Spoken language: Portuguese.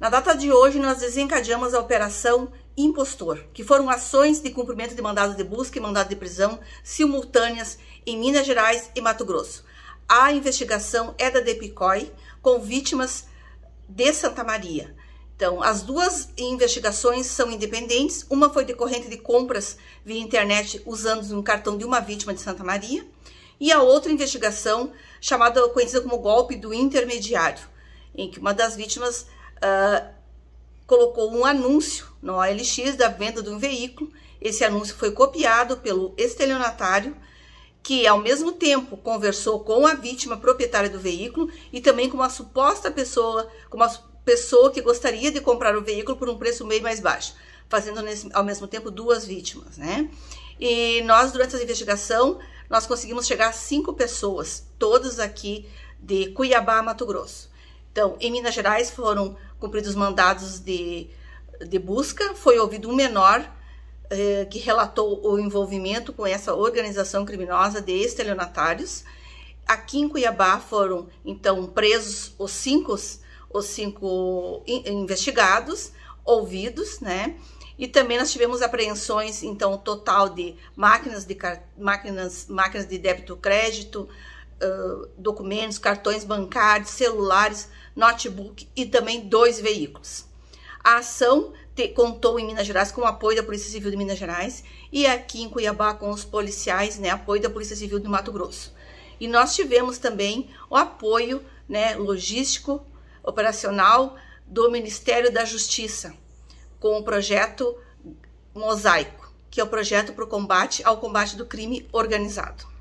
Na data de hoje, nós desencadeamos a Operação Impostor, que foram ações de cumprimento de mandado de busca e mandado de prisão simultâneas em Minas Gerais e Mato Grosso. A investigação é da DEPICOI, com vítimas de Santa Maria. Então, as duas investigações são independentes. Uma foi decorrente de compras via internet usando um cartão de uma vítima de Santa Maria. E a outra investigação, chamada conhecida como golpe do intermediário, em que uma das vítimas uh, colocou um anúncio no OLX da venda de um veículo. Esse anúncio foi copiado pelo estelionatário, que ao mesmo tempo conversou com a vítima proprietária do veículo e também com uma suposta pessoa, com uma pessoa que gostaria de comprar o veículo por um preço meio mais baixo, fazendo nesse, ao mesmo tempo duas vítimas, né? E nós, durante essa investigação, nós conseguimos chegar a cinco pessoas, todas aqui de Cuiabá, Mato Grosso. Então, em Minas Gerais foram cumpridos mandados de, de busca, foi ouvido um menor eh, que relatou o envolvimento com essa organização criminosa de estelionatários. Aqui em Cuiabá foram, então, presos os cinco, os cinco investigados, ouvidos, né? E também nós tivemos apreensões, então, total de máquinas de, máquinas, máquinas de débito crédito, documentos, cartões bancários, celulares, notebook e também dois veículos. A ação te, contou em Minas Gerais com o apoio da Polícia Civil de Minas Gerais e aqui em Cuiabá com os policiais, né, apoio da Polícia Civil de Mato Grosso. E nós tivemos também o apoio né, logístico, operacional do Ministério da Justiça com o projeto Mosaico, que é o projeto para o combate ao combate do crime organizado.